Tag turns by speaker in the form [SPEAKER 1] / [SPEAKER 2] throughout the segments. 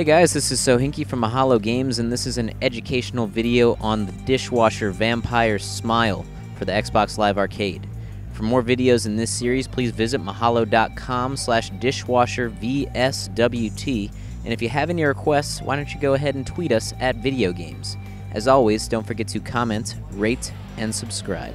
[SPEAKER 1] Hey guys, this is Sohinki from Mahalo Games, and this is an educational video on the Dishwasher Vampire Smile for the Xbox Live Arcade. For more videos in this series, please visit mahalo.com slash dishwashervswt, and if you have any requests, why don't you go ahead and tweet us at Video Games. As always, don't forget to comment, rate, and subscribe.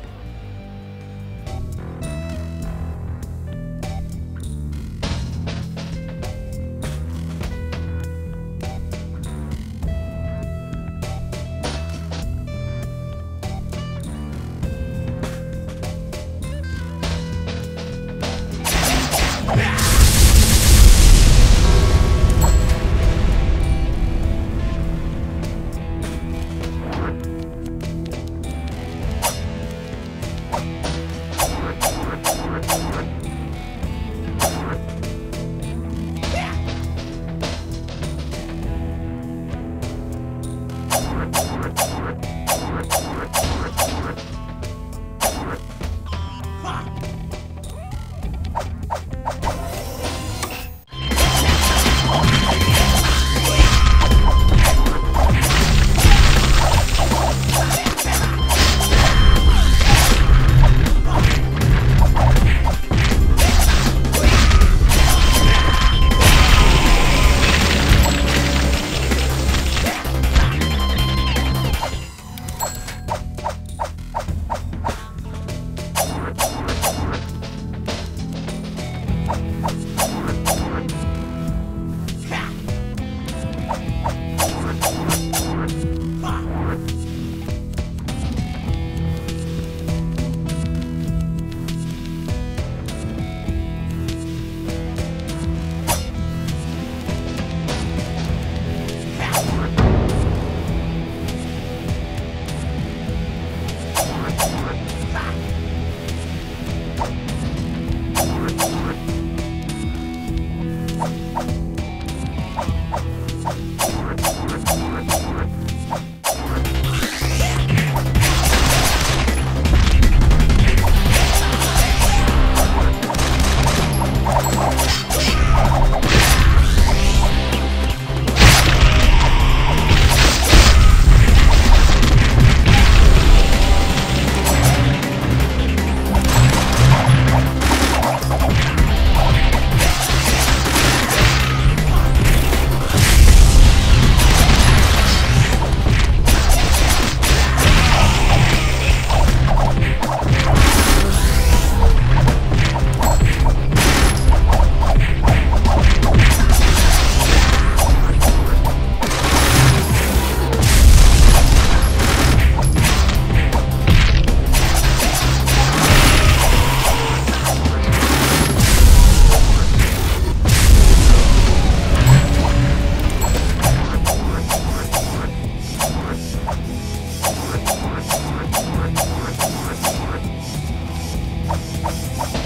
[SPEAKER 2] you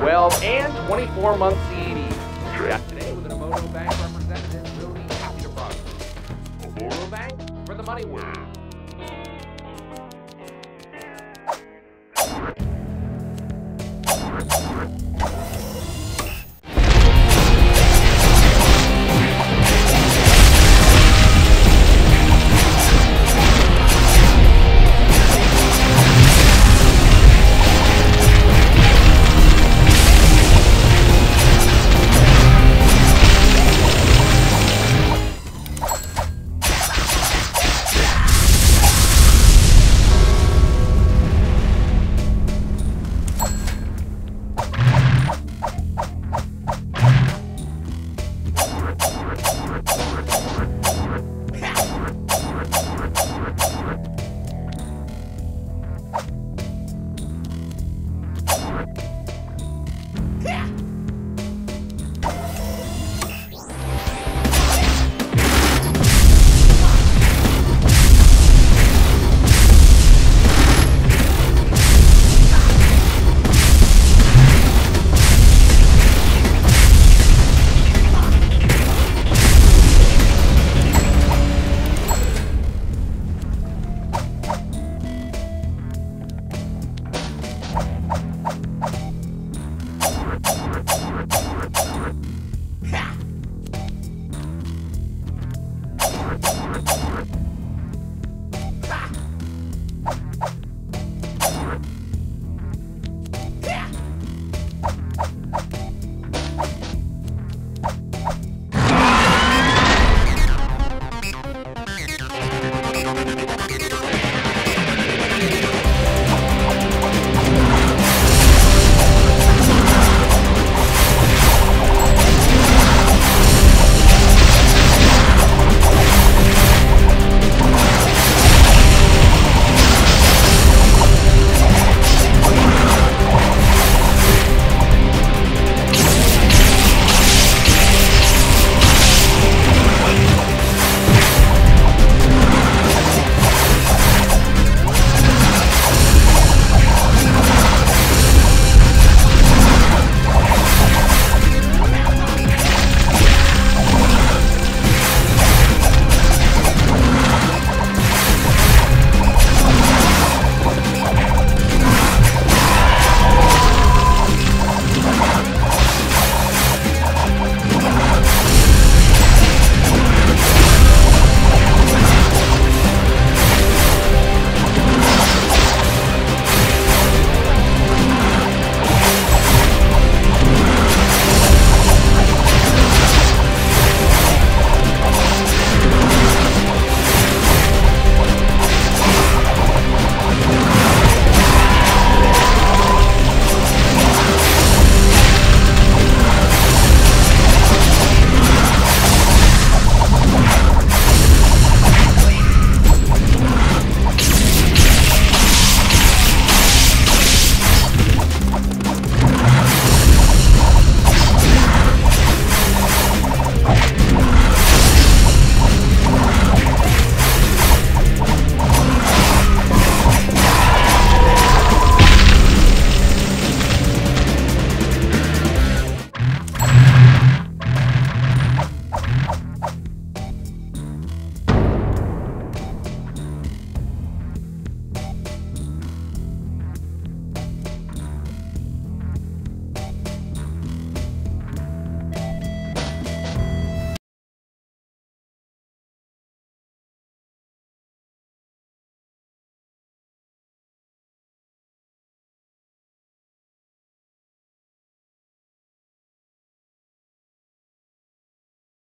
[SPEAKER 2] 12 and 24 month.